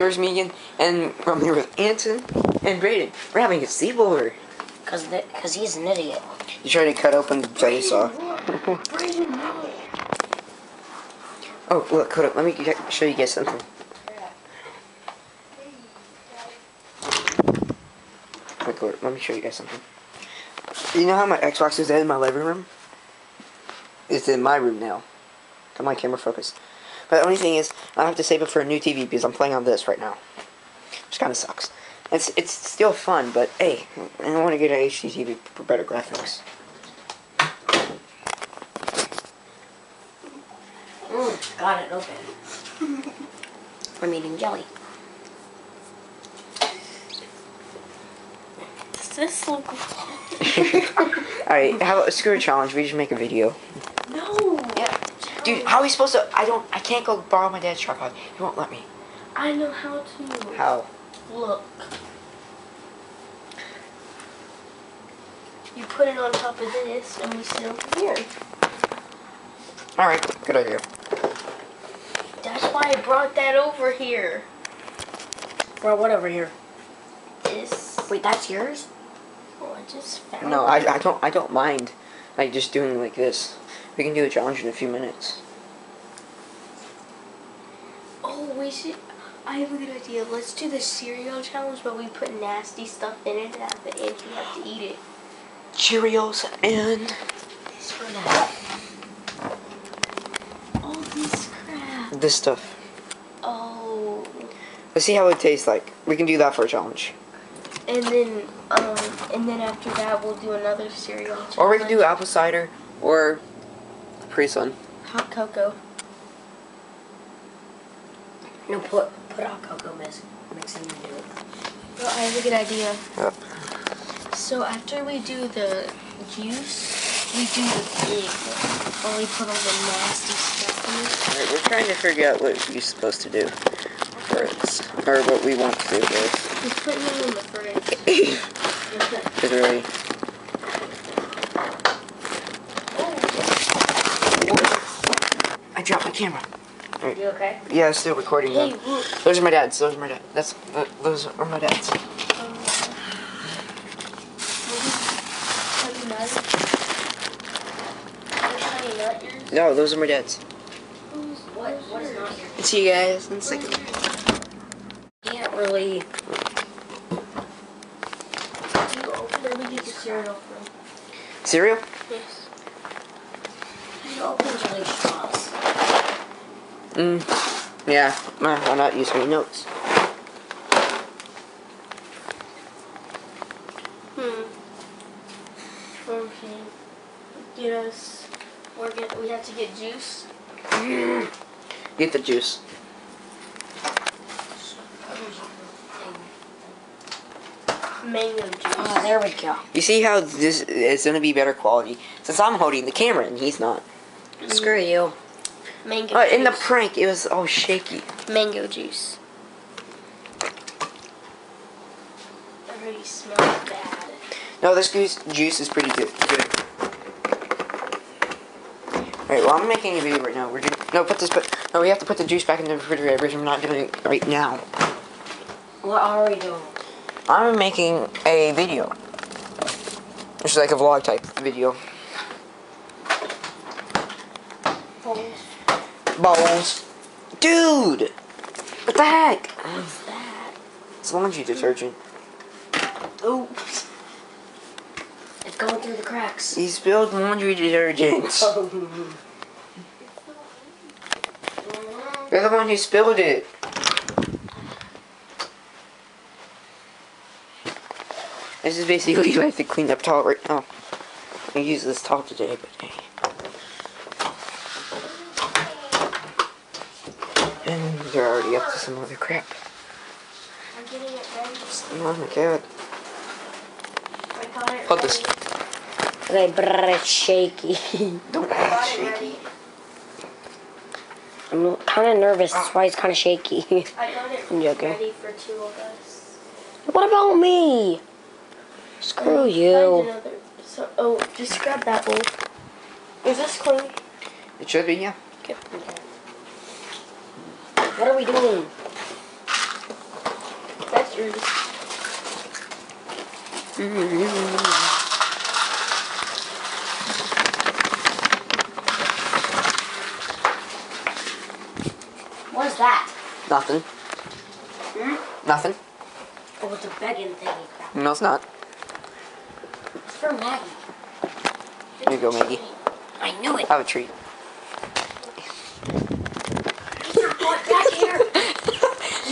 There's Megan, and I'm here with Anton and Brayden. We're having a sleepover. Cause, the, Cause he's an idiot. You trying to cut open the dice saw. Oh, look, hold up. Let me get- show you guys something. Look, hold up, let me show you guys something. You know how my Xbox is in my living room? It's in my room now. Come on, camera focused. But the only thing is, I have to save it for a new TV because I'm playing on this right now. Which kind of sucks. It's it's still fun, but hey, I want to get an HD TV for better graphics. Mm, got it open. I'm eating jelly. Does this look? Alright, how about screw a challenge? We just make a video. No. Yeah. Dude, how are we supposed to? I don't. I can't go borrow my dad's tripod. He won't let me. I know how to. How? Look. You put it on top of this, and we sit over here. Alright, good idea. That's why I brought that over here. Bro, what over here? This. Wait, that's yours? Oh, I just found. No, I, I don't. I don't mind. Like just doing like this. We can do a challenge in a few minutes. Oh, we should. I have a good idea. Let's do the cereal challenge, but we put nasty stuff in it, and at the end we have to eat it. Cheerios and It's for that. All this crap. this stuff. Oh. Let's see how it tastes like. We can do that for a challenge. And then, um, and then after that, we'll do another cereal challenge. Or we can do apple cider or Capri Sun. hot cocoa. No, put put hot cocoa mix, mix in and do it. Well, I have a good idea. Yep. So after we do the juice, we do the pig. While we put all the nasty stuff in it. Alright, we're trying to figure out what you're supposed to do for this. Or what we want to do for this. Just put it in the fridge. It's really. I dropped my camera. You okay? Yeah, it's still recording Hey, though. Those are my dad's. Those are my dad. That's uh, those are my dad's. Um, honey nut. Is honey nut yours? No, those are my dad's. What? What is not yours? See you guys in a second. Can't really. Do you open it? We get the cereal. Cereal? Yes. You open jelly straws. Mm. Yeah. Nah, Why not use my notes? Hmm. Okay. Get us. We're get. We have to get juice. Get the juice. Mango juice. Ah, there we go. You see how this is gonna be better quality since I'm holding the camera and he's not. Screw you. Mango. Uh, in the prank, it was all shaky. mango juice. I already smells bad. No, this juice juice is pretty good. good. Alright, well I'm making a video right now. We're doing no put this but no we have to put the juice back in the refrigerator because I'm not doing it right now. What are we doing? I'm making a video. It's like a vlog type video. Balls. Dude! What the heck? What's that? It's laundry detergent. Oops. It's going through the cracks. He spilled laundry detergent. Oh. You're the one who spilled it. This is basically what I have to clean up towel right now. I use this towel today, but hey. And they're already up to some other crap. I'm getting it ready. Oh my god. I got it Hold this. ready. Okay, brr, it's shaky. Don't I act shaky. ready. I'm kind of nervous. That's why it's kind of shaky. I got it I'm joking. ready for two of us. what about me? Screw Find you. another. So, oh, just grab that one. Is this clean? It should be, yeah. Okay. What are we doing? That's pictures. What's that? Nothing. Hmm? Nothing. Oh, it's a begging thingy crap. No, it's not. It's for Maggie. Here you go, Maggie. I knew it. Have a treat. Get your butt back here.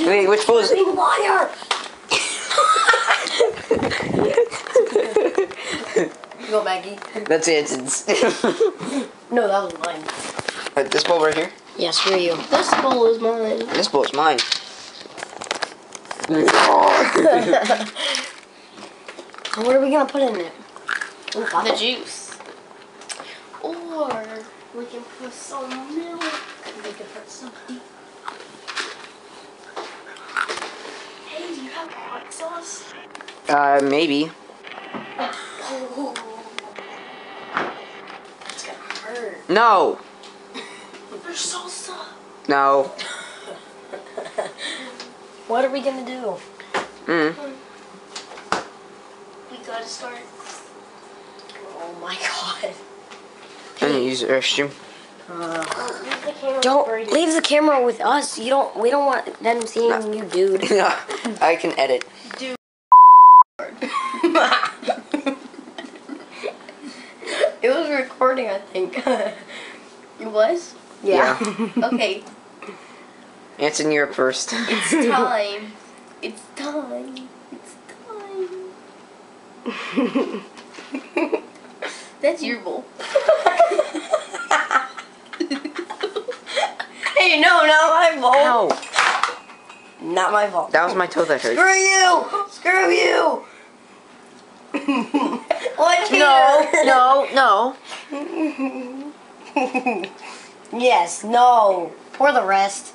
Wait, which fool is You liar. Go, Maggie. That's Anson's. No, that was mine. But this bowl right here. Yeah, screw you. This bowl is mine. This bowl is mine. What are we gonna put in it? Ooh, The juice. Or we can put some milk. We can put some. Hey, do you have hot sauce? Uh, maybe. Oh. It's gonna hurt. No. There's salsa. No. What are we gonna do? Mm. We gotta start. Oh my god. I'm gonna use the restroom. Oh, leave the camera Don't sprayed. leave the camera with us. You don't. We don't want them seeing No. you, dude. I can edit. Dude. It was recording, I think. it was? Yeah. Okay, Anson, you're up first. it's time. It's time. It's time. That's your bowl. Hey, no, not my bowl. Ow. Not my fault. That was my toe that hurt. Screw you! Screw you! What? No, no, no. Yes, no. Pour the rest.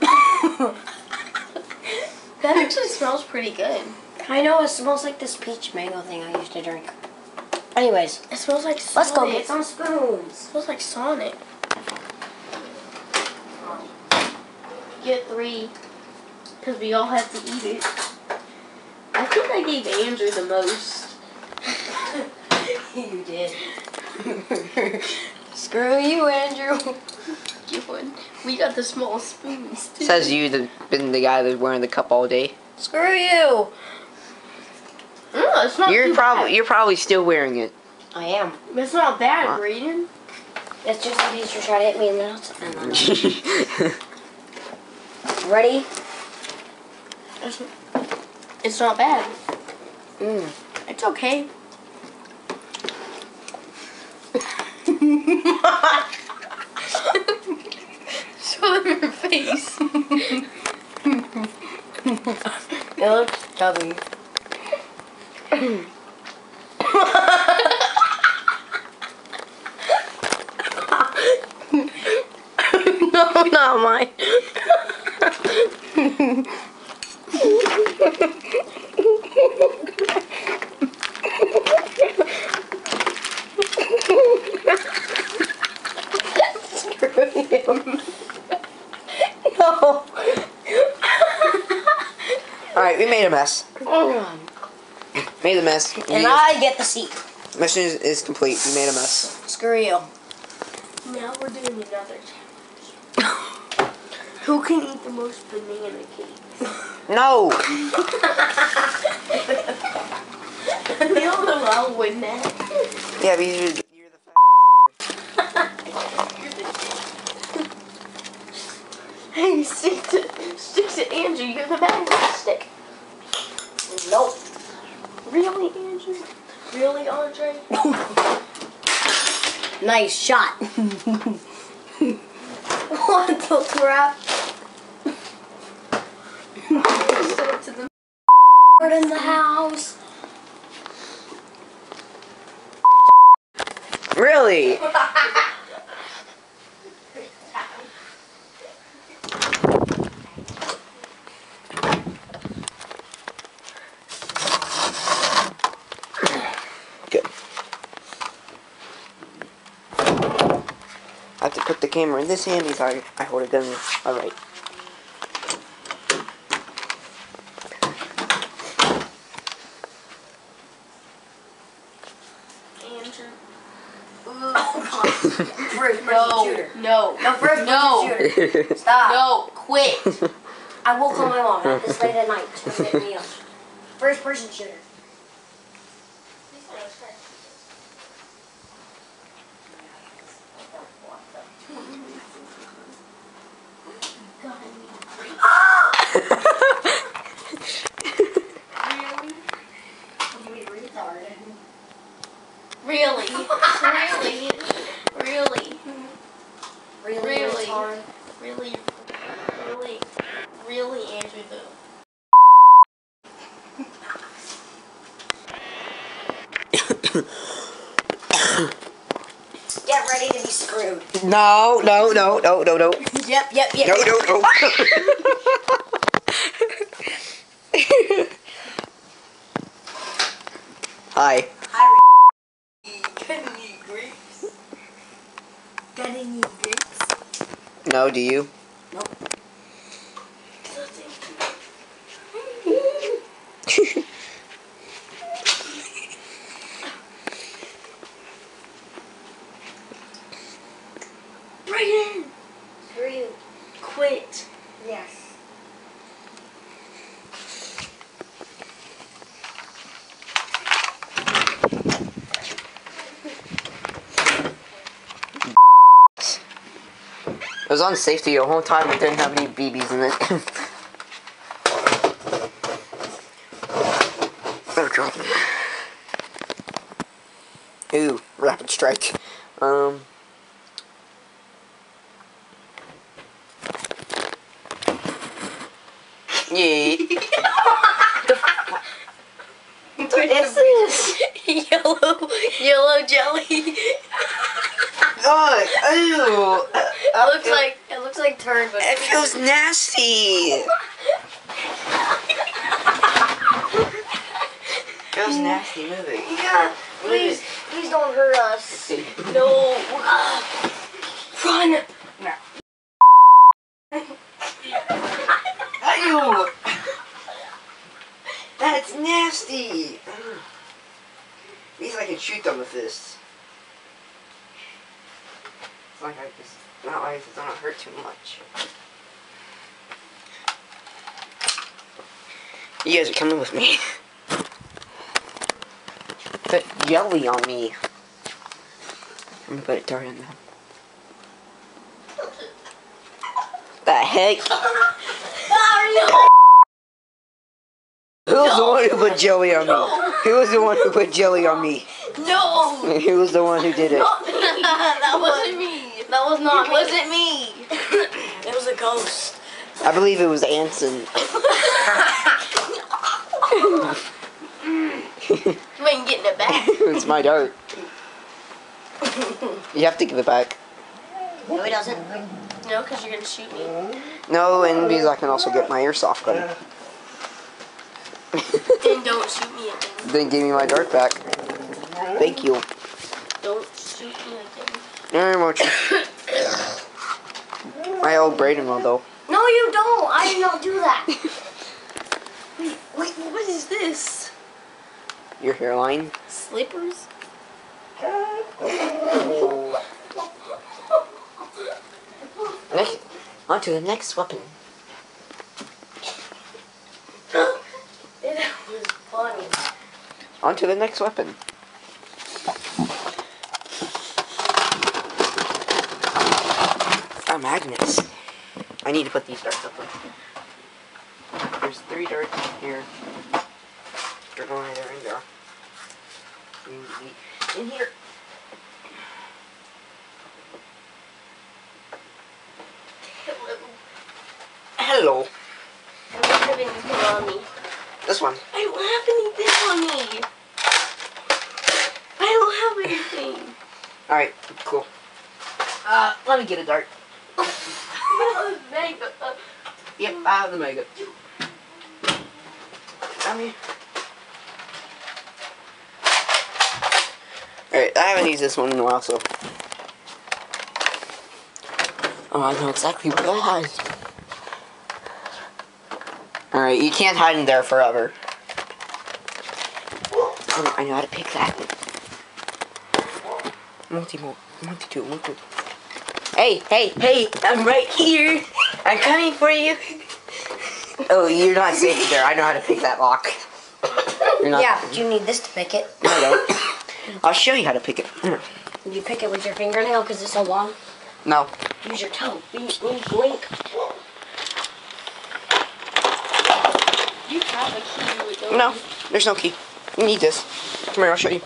That actually smells pretty good. I know it smells like this peach mango thing I used to drink. Anyways, It smells like Sonic. let's go get some spoons. It smells like Sonic. Get three, because we all have to eat it. I think I gave Andrew the most. You did. Screw you, Andrew. You won. We got the small spoons too. Says you, the been the guy that's wearing the cup all day. Screw you. No, it's not You're probably you're probably still wearing it. I am. It's not bad, Huh? Brayden. It's just in case you try to hit me in the nuts. Ready? It's, it's not bad. Mm. It's okay. Show them your face. It looks chubby. no, not mine. No. all right, we made a mess. Made a mess. And We- I get the seat. mission is, is complete. We made a mess. Screw you. Now we're doing another challenge. Who can eat the most banana cake? No. we don't know I'll win that. Yeah, but you're, you're the fat Hey, stick to stick to Andrew. You're the bad stick. Nope. Really, Andrew? Really, Andre? Nice shot. what the crap? Stick to the Bird in the house. Really? Good. I have to put the camera in this hand because I, I hold it down. Alright. Andrew. First person No, shooter. no, No, first No. Stop. no, quit. I will call my mom at this late at night to come me up. First person shooter. Really? Really? Really? Really? Really? retard? Really? Really? Really, Andrew Boo? Get ready to be screwed. No, no, no, no, no, no. Yep, yep, yep. No, no, no. Hi. Hi. Got any grapes? Got any grapes? No, do you? Nope. Brayden, Screw you. quit. Yes. It was on safety the whole time. It didn't have any BBs in it. Better drop it. Ooh, rapid strike. Um. Yeah. What is this? yellow, yellow jelly. Oh, ew. It oh, looks like it looks like turd, but It feels nasty. feels nasty. Move it. Yeah. Please, please don't hurt us. no. Uh, run. Ew. That's nasty. At least I can shoot them with this. It's like I just not like it's gonna hurt too much. You guys are coming with me. Put jelly on me. I'm gonna put a dart in them. The heck? Who was the one who put jelly on me? Who was the one who put jelly on me? No. Who was the one who did it? that. That was not. It me. wasn't me. It was a ghost. I believe it was Anson. You ain't getting it back. it's my dart. You have to give it back. No, he doesn't. No, because you're gonna shoot me. No, and because I can also get my airsoft gun. Then don't shoot me again. Then give me my dart back. Thank you Don't shoot me again. very much. I owe Brayden one though. No, you don't. I did not do that. Wait, wait, what is this? Your hairline. Slippers? Next, on to the next weapon. It was funny. On to the next weapon. Magnets. I need to put these darts up. there. There's three darts here. They're going in there. To be In here. Hello. Hello. I don't have anything on me. This one. I don't have anything on me. I don't have anything. Alright, cool. Uh, let me get a dart. Mega. Uh, yep, I have the mega. Come here. Alright, I haven't used this one in a while, so. Oh, I know exactly where I hide. Alright, you can't hide in there forever. Oh, I know how to pick that. Multi multi tool, multi Hey, hey, hey, I'm right here. I'm coming for you. Oh, you're not safe there. I know how to pick that lock. You're not. Yeah, but you need this to pick it. I don't. I'll show you how to pick it. You pick it with your fingernail because it's so long. No. Use your toe. Blink, blink, blink. You have a key with those. No. There's no key. You need this. Come here, I'll show you.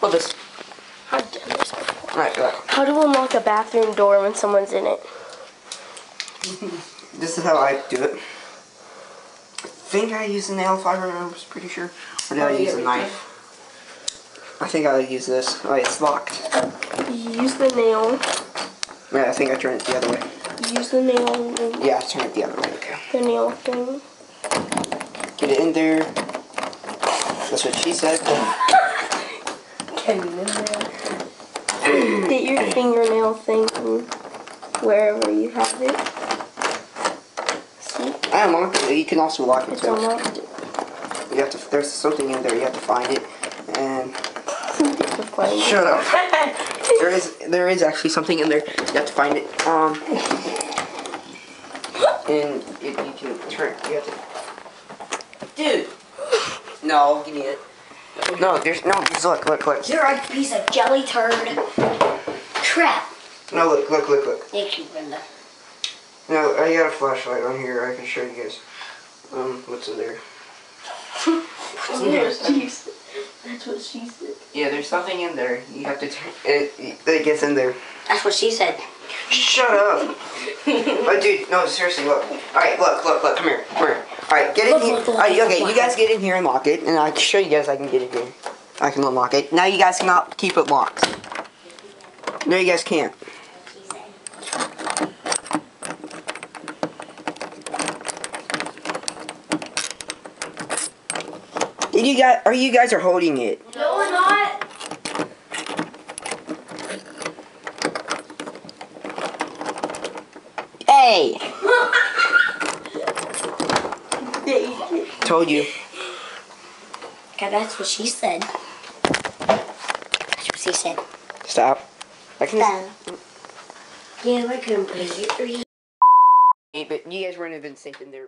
Hold this. I've done this before. Alright, go. How to unlock a bathroom door when someone's in it? This is how I do it. I think I used a nail fiber, I was pretty sure. Or did I oh, use a knife? I think I use this. Oh, it's locked. You use the nail. Yeah, I think I turned it the other way. You use the nail and Yeah, turn it the other way. Okay. the nail thing. Get it in there. That's what she said. Get in there. Get your fingernail thing from wherever you have it. I unlocked it. You can also lock it It's unlocked. You have to. There's something in there. You have to find it. And to find it. shut up. there is there is actually something in there. You have to find it. Um. And it, you can turn. You have to. Dude. No, give me it. No, there's no. Just look, look, look. You're a piece of jelly turd. Crap. No, look, look, look, look. Thank you, Brenda. No, I got a flashlight on here. I can show you guys. Um, what's in there? That's what she said. That's what she said. Yeah, there's something in there. You have to turn. It, it gets in there. That's what she said. Shut up. oh, dude, no, seriously, look. Alright, look, look, look, come here, come here. Alright, get in Look, here. look, look, Alright, okay, look. you guys get in here and lock it, and I'll show you guys I can get in here. I can unlock it. Now you guys cannot keep it locked. No, you guys can't. Did you guys, are you guys are holding it? No, we're not. Hey! Told you. Okay, that's what she said. That's what she said. Stop. I can Stop. Yeah, I couldn't play it. But you guys weren't even safe in there.